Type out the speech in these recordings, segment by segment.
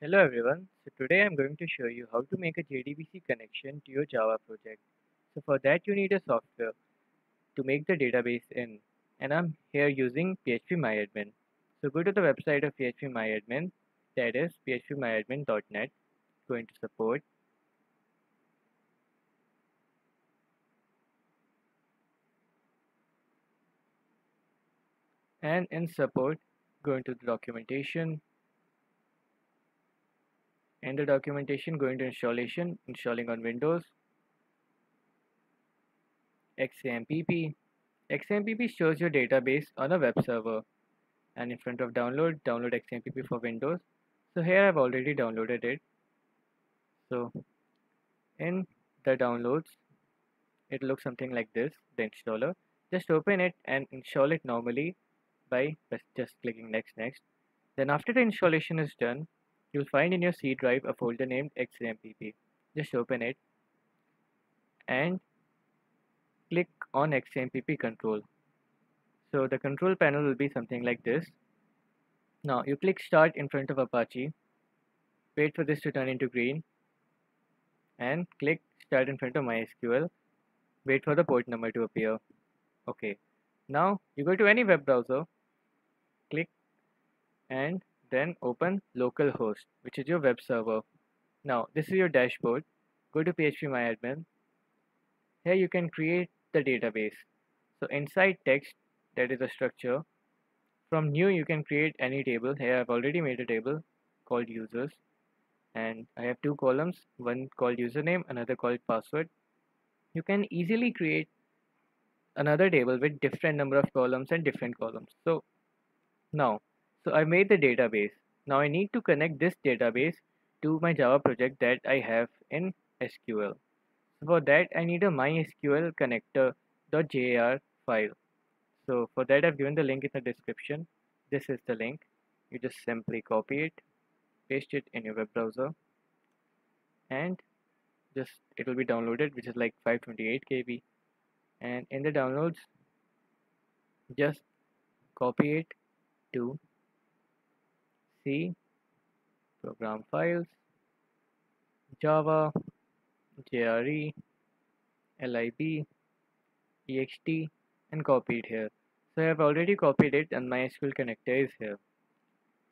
Hello everyone. So today I'm going to show you how to make a JDBC connection to your Java project. So for that you need a software to make the database in and I'm here using phpMyAdmin. So go to the website of phpMyAdmin that is phpMyAdmin.net. Go into support. And in support go into the documentation in the documentation go into installation installing on windows. Xampp xampp shows your database on a web server and in front of download download xampp for windows. So here i've already downloaded it. So in the downloads it looks something like this the installer. Just open it and install it normally by just clicking next next. Then after the installation is done You'll find in your C drive a folder named XAMPP. Just open it and click on XAMPP control. So the control panel will be something like this. Now you click start in front of Apache, wait for this to turn into green and click start in front of MySQL, wait for the port number to appear. Okay, now you go to any web browser, click and then open localhost, which is your web server. Now, this is your dashboard. Go to phpMyAdmin. Here you can create the database. So inside text, that is a structure. From new, you can create any table. Here I've already made a table called users. And I have two columns, one called username, another called password. You can easily create another table with different number of columns and different columns. So now so I made the database. Now I need to connect this database to my Java project that I have in SQL. So for that I need a MySQL connector.jar file. So for that I've given the link in the description. This is the link. You just simply copy it, paste it in your web browser and just it will be downloaded which is like 528 KB and in the downloads just copy it to Program files, Java, JRE, lib, ext and copy it here. So I have already copied it and MySQL connector is here.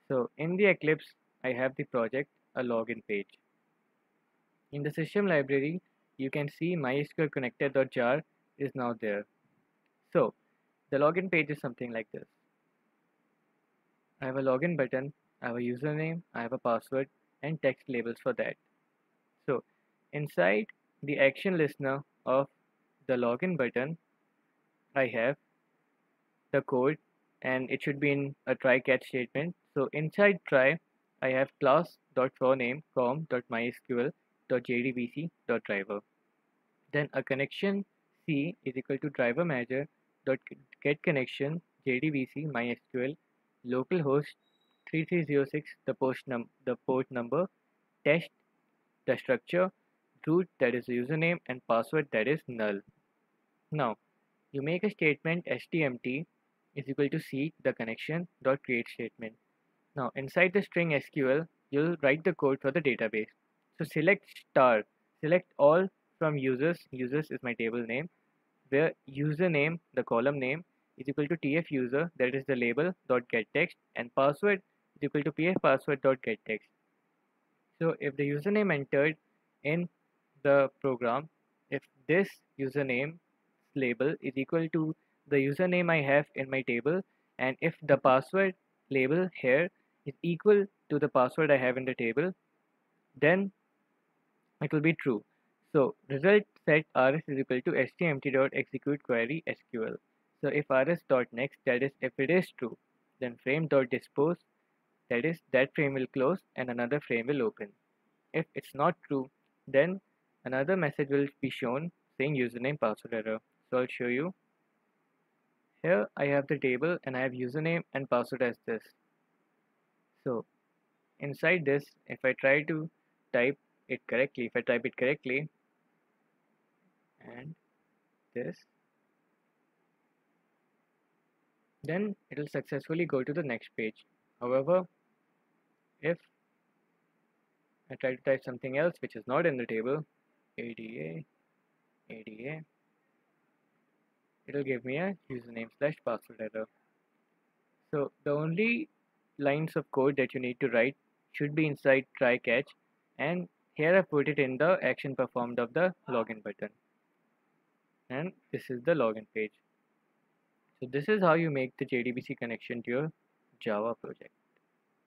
So in the Eclipse, I have the project, a login page. In the system library, you can see MySQL connector.jar is now there. So the login page is something like this. I have a login button I have a username, I have a password and text labels for that. So inside the action listener of the login button, I have the code and it should be in a try catch statement. So inside try, I have class.forName com.mysql.jdbc.driver. Then a connection C is equal to driver manager dot get connection jdbc mysql localhost 3306 the post num the port number test the structure root that is the username and password that is null. Now you make a statement stmt is equal to seek the connection dot create statement. Now inside the string sql you'll write the code for the database. So select star select all from users users is my table name where username the column name is equal to tf user that is the label dot get text and password is equal to pfpassword.getText. So if the username entered in the program, if this username label is equal to the username I have in my table and if the password label here is equal to the password I have in the table, then it will be true. So result set rs is equal to stmt.execute query sql. So if rs.next that is if it is true, then frame.dispose that is that frame will close and another frame will open. If it's not true then another message will be shown saying username password error. So I'll show you. Here I have the table and I have username and password as this. So inside this if I try to type it correctly if I type it correctly and this then it will successfully go to the next page. However if I try to type something else which is not in the table ADA ADA it'll give me a username slash password error. So the only lines of code that you need to write should be inside try catch and here I put it in the action performed of the login button. And this is the login page. So this is how you make the JDBC connection to your Java project